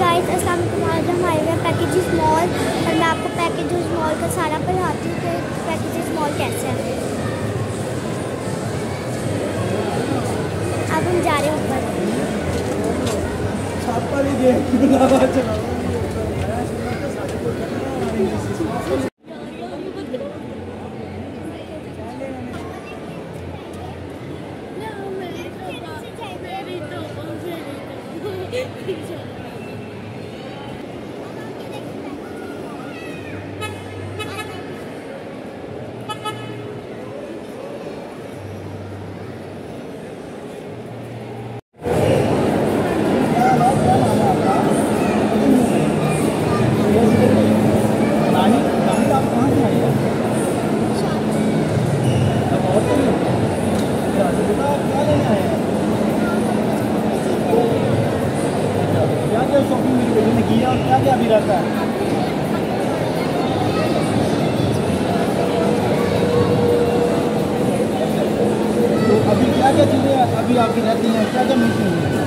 Guys अस्सलाम वालेकुम आज हम आए हुए पैकेजेस मॉल और मैं आपको पैकेजेस मॉल का सारा पढ़ाती हूँ कि पैकेजेस मॉल कैसे है अब हम जा रहे हैं ऊपर क्या क्या अभी रहता है। तो अभी क्या क्या चीज़ें अभी आपकी रहती हैं, क्या क्या मिलती हैं?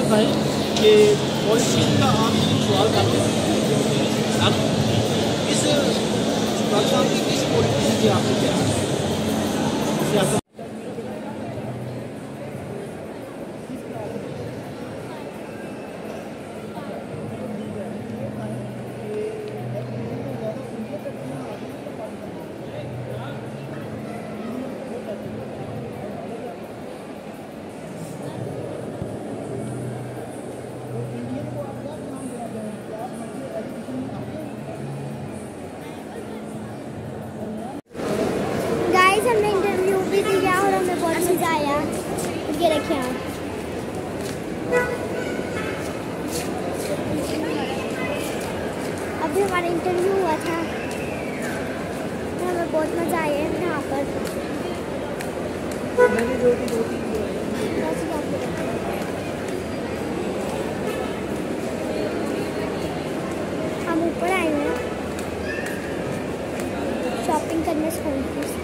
बताएँ कि पॉलिसी का आप सवाल करते हैं। आप इस पाकिस्तान की किस पॉलिसी से आपको क्या सियासत ये रखे आप। अभी हमारा इंटरव्यू हुआ था। तो हमें बहुत मज़ा आया है यहाँ पर। हम ऊपर आए हैं। शॉपिंग करने स्कूल की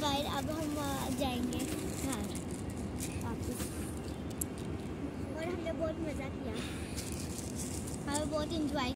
बाहर अब हम जाएँगे। घर वापस। और हमने बहुत मज़ा किया। हमें बहुत इंजॉय